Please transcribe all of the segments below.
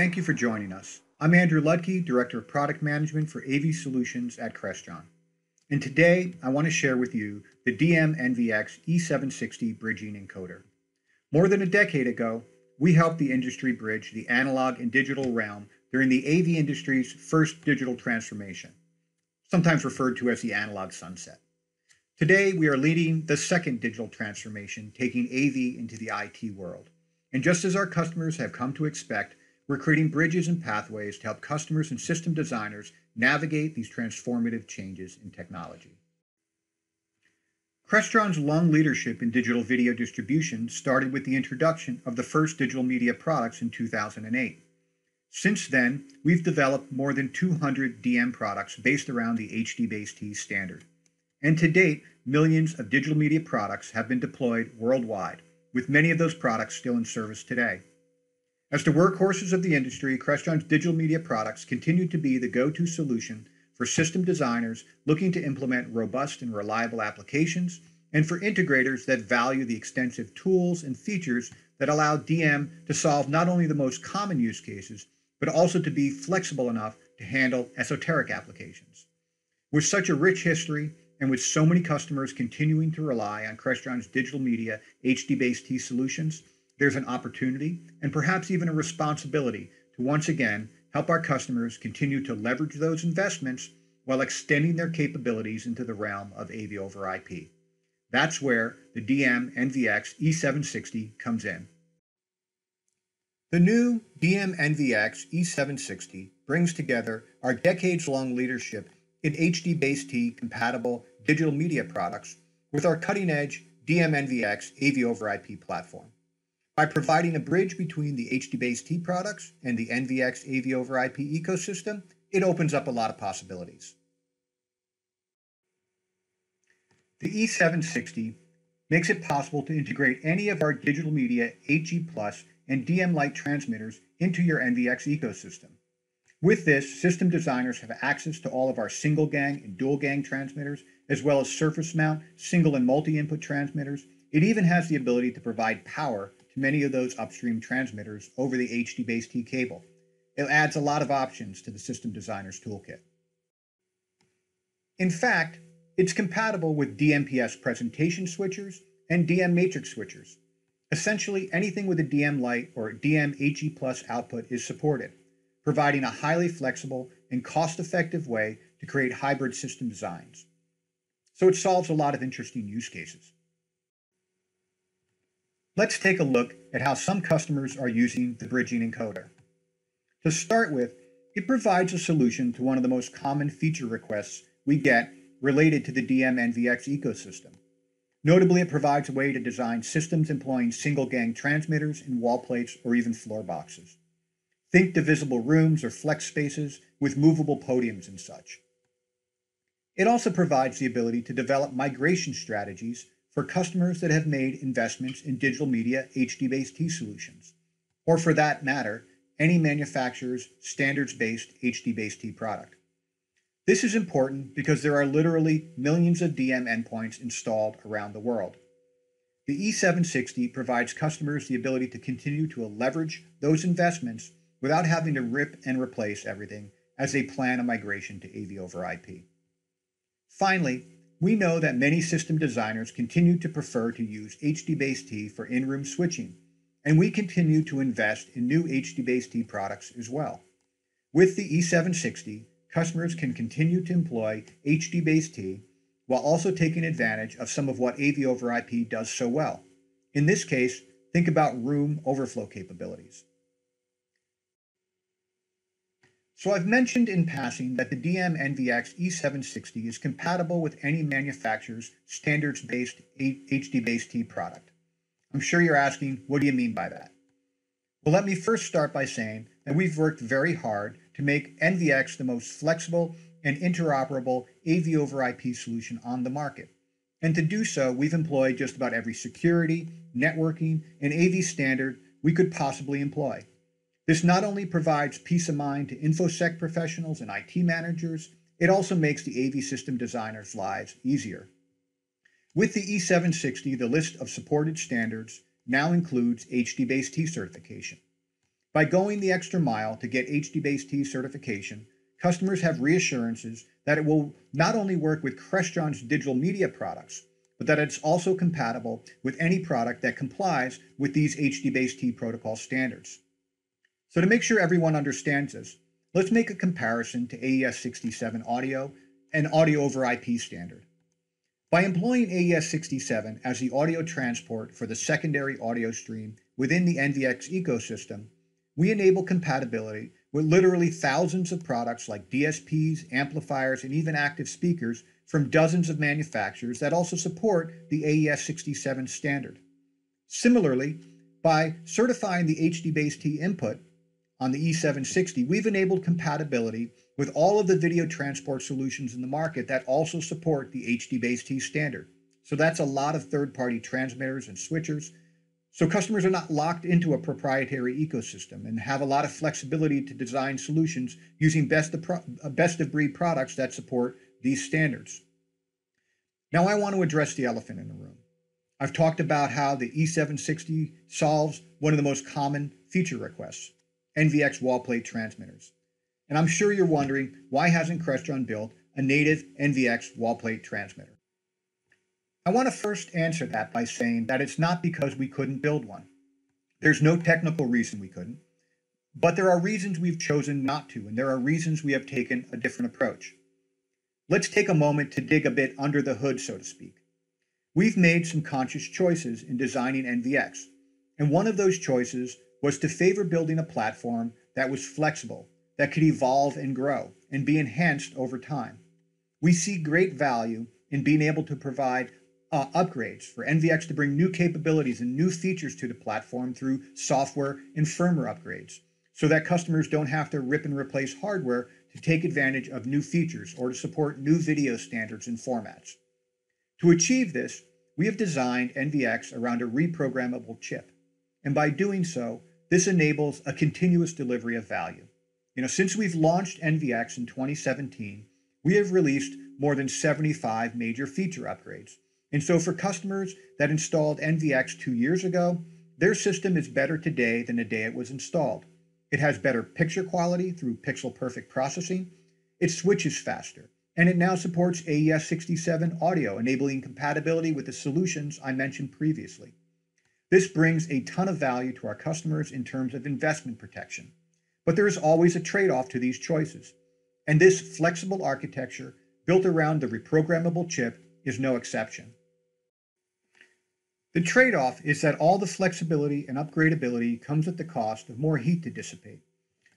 Thank you for joining us. I'm Andrew Ludke, Director of Product Management for AV Solutions at Crestron. And today I want to share with you the DM-NVX E760 bridging encoder. More than a decade ago, we helped the industry bridge the analog and digital realm during the AV industry's first digital transformation, sometimes referred to as the analog sunset. Today, we are leading the second digital transformation, taking AV into the IT world. And just as our customers have come to expect, we're creating bridges and pathways to help customers and system designers navigate these transformative changes in technology. Crestron's long leadership in digital video distribution started with the introduction of the first digital media products in 2008. Since then, we've developed more than 200 DM products based around the HD-Base-T standard. And to date, millions of digital media products have been deployed worldwide, with many of those products still in service today. As the workhorses of the industry, Crestron's digital media products continue to be the go-to solution for system designers looking to implement robust and reliable applications, and for integrators that value the extensive tools and features that allow DM to solve not only the most common use cases, but also to be flexible enough to handle esoteric applications. With such a rich history, and with so many customers continuing to rely on Crestron's digital media HDBaseT solutions, there's an opportunity and perhaps even a responsibility to once again help our customers continue to leverage those investments while extending their capabilities into the realm of AV over IP. That's where the DM-NVX E760 comes in. The new DM-NVX E760 brings together our decades-long leadership in HD Base T compatible digital media products with our cutting-edge DM-NVX AV over IP platform. By providing a bridge between the HDBaseT products and the NVX AV over IP ecosystem, it opens up a lot of possibilities. The E760 makes it possible to integrate any of our digital media HE Plus and DM Lite transmitters into your NVX ecosystem. With this, system designers have access to all of our single gang and dual gang transmitters, as well as surface mount, single and multi-input transmitters. It even has the ability to provide power to many of those upstream transmitters over the HDBaseT cable. It adds a lot of options to the system designer's toolkit. In fact, it's compatible with DMPS presentation switchers and DM matrix switchers. Essentially, anything with a DM Lite or DM HE Plus output is supported, providing a highly flexible and cost-effective way to create hybrid system designs. So it solves a lot of interesting use cases. Let's take a look at how some customers are using the bridging encoder. To start with, it provides a solution to one of the most common feature requests we get related to the DM-NVX ecosystem. Notably, it provides a way to design systems employing single gang transmitters in wall plates or even floor boxes. Think divisible rooms or flex spaces with movable podiums and such. It also provides the ability to develop migration strategies for customers that have made investments in digital media HDBaseT solutions, or for that matter, any manufacturer's standards-based HDBaseT product. This is important because there are literally millions of DM endpoints installed around the world. The E760 provides customers the ability to continue to leverage those investments without having to rip and replace everything as they plan a migration to AV over IP. Finally, we know that many system designers continue to prefer to use HDBaseT for in-room switching, and we continue to invest in new HDBaseT products as well. With the E760, customers can continue to employ HDBaseT while also taking advantage of some of what AV over IP does so well. In this case, think about room overflow capabilities. So I've mentioned in passing that the DM-NVX E760 is compatible with any manufacturer's standards-based HDBaseT product. I'm sure you're asking, what do you mean by that? Well, let me first start by saying that we've worked very hard to make NVX the most flexible and interoperable AV over IP solution on the market. And to do so, we've employed just about every security, networking, and AV standard we could possibly employ. This not only provides peace of mind to InfoSec professionals and IT managers, it also makes the AV system designers' lives easier. With the E760, the list of supported standards now includes HDBaseT certification. By going the extra mile to get HDBaseT certification, customers have reassurances that it will not only work with Crestron's digital media products, but that it's also compatible with any product that complies with these HDBaseT protocol standards. So to make sure everyone understands this, let's make a comparison to AES67 audio and audio over IP standard. By employing AES67 as the audio transport for the secondary audio stream within the NVX ecosystem, we enable compatibility with literally thousands of products like DSPs, amplifiers, and even active speakers from dozens of manufacturers that also support the AES 67 standard. Similarly, by certifying the HDBaseT input on the E760, we've enabled compatibility with all of the video transport solutions in the market that also support the HDBaseT standard. So that's a lot of third-party transmitters and switchers. So customers are not locked into a proprietary ecosystem and have a lot of flexibility to design solutions using best of, pro- best of breed products that support these standards. Now, I want to address the elephant in the room. I've talked about how the E760 solves one of the most common feature requests NVX wall plate transmitters. And I'm sure you're wondering why hasn't Crestron built a native NVX wall plate transmitter? I want to first answer that by saying that it's not because we couldn't build one. There's no technical reason we couldn't, but there are reasons we've chosen not to, and there are reasons we have taken a different approach. Let's take a moment to dig a bit under the hood, so to speak. We've made some conscious choices in designing NVX, and one of those choices was to favor building a platform that was flexible, that could evolve and grow, and be enhanced over time. We see great value in being able to provide uh, upgrades for NVX to bring new capabilities and new features to the platform through software and firmware upgrades so that customers don't have to rip and replace hardware to take advantage of new features or to support new video standards and formats. To achieve this, we have designed NVX around a reprogrammable chip. And by doing so, this enables a continuous delivery of value. You know, since we've launched NVX in 2017, we have released more than 75 major feature upgrades. And so for customers that installed NVX two years ago, their system is better today than the day it was installed. It has better picture quality through pixel perfect processing. It switches faster. And it now supports AES 67 audio, enabling compatibility with the solutions I mentioned previously. This brings a ton of value to our customers in terms of investment protection. But there is always a trade off to these choices. And this flexible architecture, built around the reprogrammable chip, is no exception. The trade off is that all the flexibility and upgradability comes at the cost of more heat to dissipate.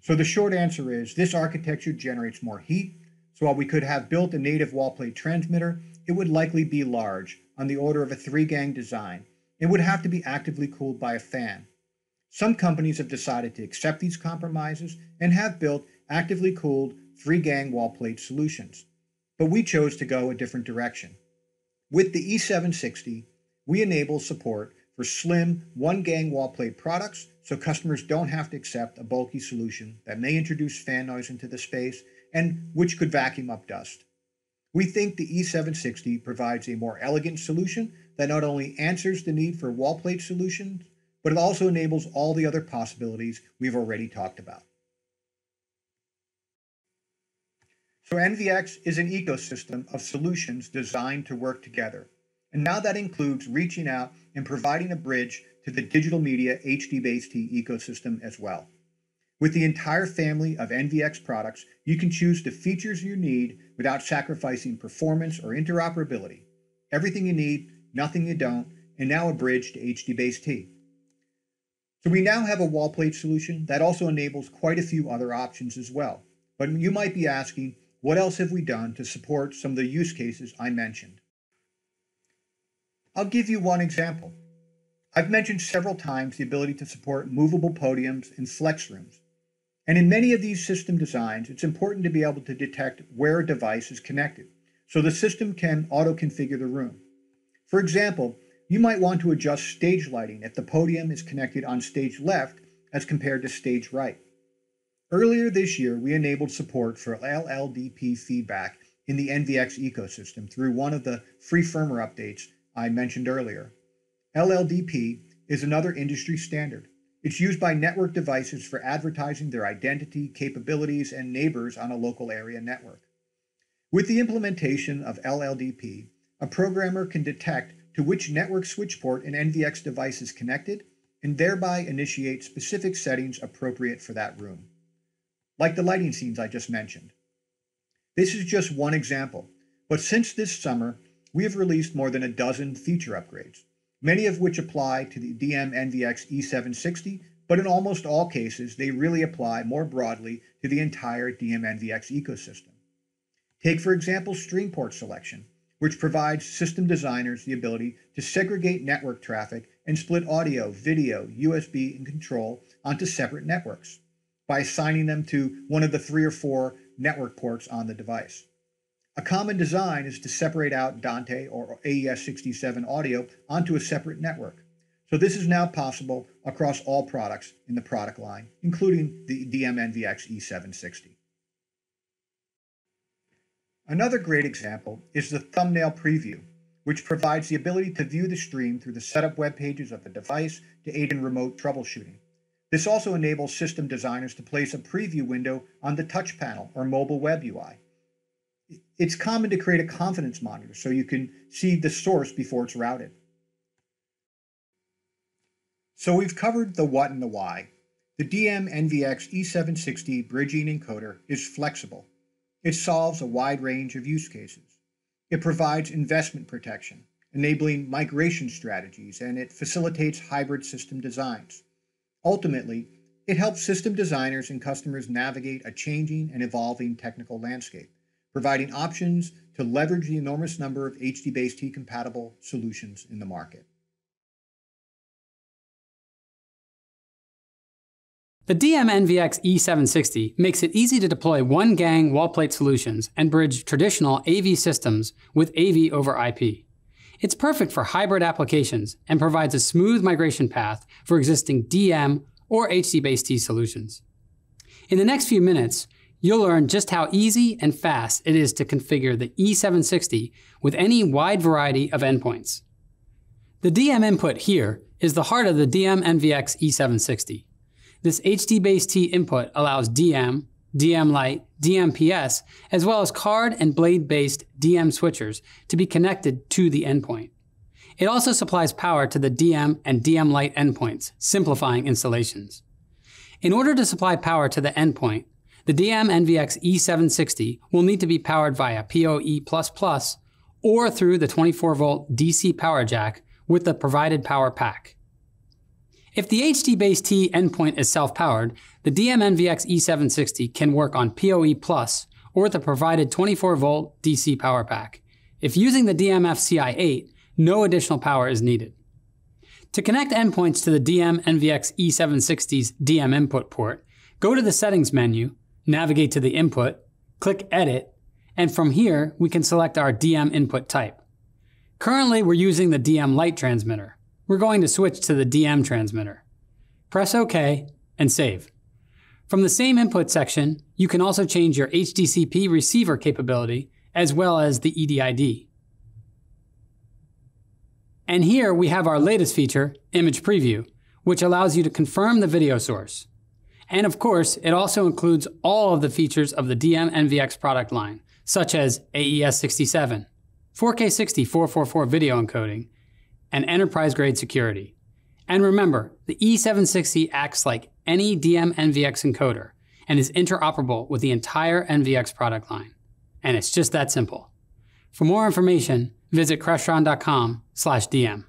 So the short answer is this architecture generates more heat. So while we could have built a native wall plate transmitter, it would likely be large, on the order of a three gang design. It would have to be actively cooled by a fan. Some companies have decided to accept these compromises and have built actively cooled three gang wall plate solutions. But we chose to go a different direction. With the E760, we enable support for slim one gang wall plate products so customers don't have to accept a bulky solution that may introduce fan noise into the space and which could vacuum up dust. We think the E760 provides a more elegant solution that not only answers the need for wall plate solutions, but it also enables all the other possibilities we've already talked about. So NVX is an ecosystem of solutions designed to work together and now that includes reaching out and providing a bridge to the digital media HDBaseT ecosystem as well. With the entire family of NVX products, you can choose the features you need without sacrificing performance or interoperability. Everything you need, nothing you don't, and now a bridge to HDBaseT. So we now have a wall plate solution that also enables quite a few other options as well. But you might be asking, what else have we done to support some of the use cases I mentioned? I'll give you one example. I've mentioned several times the ability to support movable podiums and flex rooms. And in many of these system designs, it's important to be able to detect where a device is connected, so the system can auto-configure the room. For example, you might want to adjust stage lighting if the podium is connected on stage left as compared to stage right. Earlier this year, we enabled support for LLDP feedback in the NVX ecosystem through one of the free firmware updates I mentioned earlier. LLDP is another industry standard, It's used by network devices for advertising their identity, capabilities, and neighbors on a local area network. With the implementation of LLDP, a programmer can detect to which network switch port an NVX device is connected and thereby initiate specific settings appropriate for that room. Like the lighting scenes I just mentioned. This is just one example, but since this summer, we have released more than a dozen feature upgrades, many of which apply to the DM NVX E760, but in almost all cases, they really apply more broadly to the entire DM NVX ecosystem. Take, for example, stream port selection, which provides system designers the ability to segregate network traffic and split audio, video, USB, and control onto separate networks by assigning them to one of the three or four network ports on the device. A common design is to separate out Dante or AES67 audio onto a separate network. So this is now possible across all products in the product line, including the DMNVX E760. Another great example is the thumbnail preview, which provides the ability to view the stream through the setup web pages of the device to aid in remote troubleshooting. This also enables system designers to place a preview window on the touch panel or mobile web UI it's common to create a confidence monitor so you can see the source before it's routed. So we've covered the what and the why. The DM NVX E760 bridging encoder is flexible. It solves a wide range of use cases. It provides investment protection, enabling migration strategies, and it facilitates hybrid system designs. Ultimately, it helps system designers and customers navigate a changing and evolving technical landscape providing options to leverage the enormous number of HDBaseT-compatible solutions in the market. The DM-NVX E760 makes it easy to deploy one gang wall plate solutions and bridge traditional AV systems with AV over IP. It's perfect for hybrid applications and provides a smooth migration path for existing DM or HDBaseT solutions. In the next few minutes, You'll learn just how easy and fast it is to configure the E760 with any wide variety of endpoints. The DM input here is the heart of the DM NVX E760. This HDBaseT input allows DM, DM Lite, DMPS, as well as card and blade-based DM switchers to be connected to the endpoint. It also supplies power to the DM and DM Lite endpoints, simplifying installations. In order to supply power to the endpoint, the DM NVX E760 will need to be powered via PoE++ or through the 24 volt DC power jack with the provided power pack. If the HD base T endpoint is self-powered, the DM NVX E760 can work on PoE or the provided 24 volt DC power pack. If using the DMF CI8, no additional power is needed. To connect endpoints to the DM NVX E760's DM input port, go to the Settings menu navigate to the input, click Edit, and from here, we can select our DM input type. Currently, we're using the DM Lite transmitter. We're going to switch to the DM transmitter. Press OK and save. From the same input section, you can also change your HDCP receiver capability as well as the EDID. And here we have our latest feature, Image Preview, which allows you to confirm the video source. And of course, it also includes all of the features of the DM NVX product line, such as AES67, 4K 60 444 video encoding, and enterprise grade security. And remember, the E760 acts like any DM NVX encoder and is interoperable with the entire NVX product line. And it's just that simple. For more information, visit crestron.com/dm.